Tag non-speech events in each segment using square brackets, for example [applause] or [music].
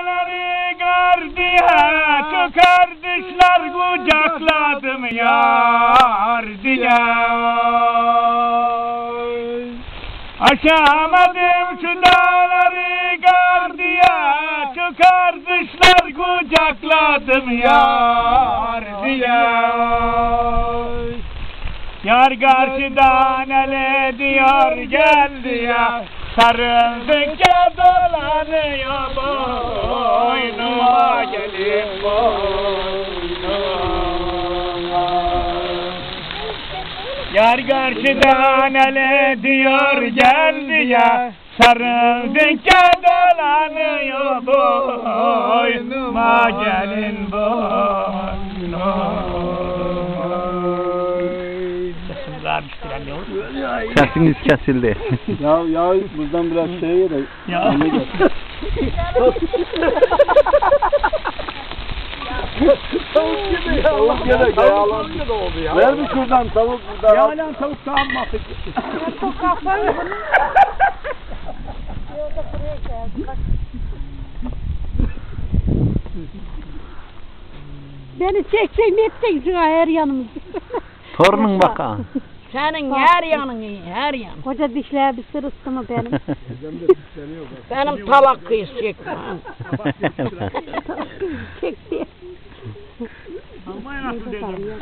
dağları gardiya Çok kardeşler kucakladım yar diye. Aşamadım şu dağları gardiya Çok kardeşler kucakladım yar diye. Yar karşıdan ele diyor geldi ya Sarıldıkça dolanıyor boynuma gelin boynuma. Yar karşıdan ele diyor geldi ya Sarıldıkça dolanıyor boynuma gelin boynuma Sesiniz kesildi. [laughs] Ya ya buradan biraz şey ye de. Ya. Tavuk gibi ya. Tavuk gibi Tavuk gibi oldu ya. Ver bir şuradan tavuk buradan. Ya lan tavuk sağmadık. Beni çeksen ne edeceksin şuna her yanımız. Torunun bakan. [laughs] Senin her yanın iyi, her yan. Koca dişler bir sırıttı mı benim? [laughs] Benim talak kıyız çekme. Çekti. Almanya nasıl dedim?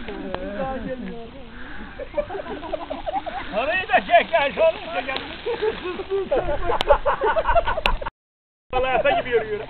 Orayı da çek ya, şunu çek. Vallahi gibi yürüyor.